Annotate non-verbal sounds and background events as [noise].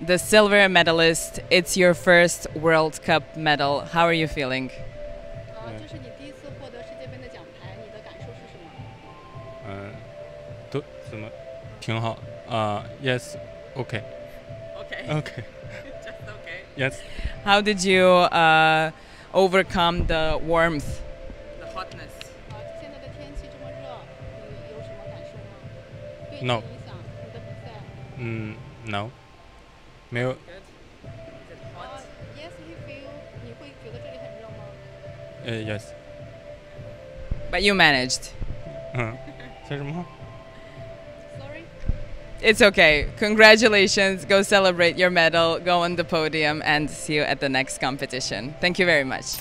the silver medalist. It's your first World Cup medal. How are you feeling? Uh, yes, okay. Okay. [laughs] Okay. Just okay. Yes. How did you uh, overcome the warmth? The hotness. No. Mm, no. 没有。Uh, yes. But you managed. [laughs] Uh, Sorry? It's okay. Congratulations. Go celebrate your medal, go on the podium, and see you at the next competition. Thank you very much.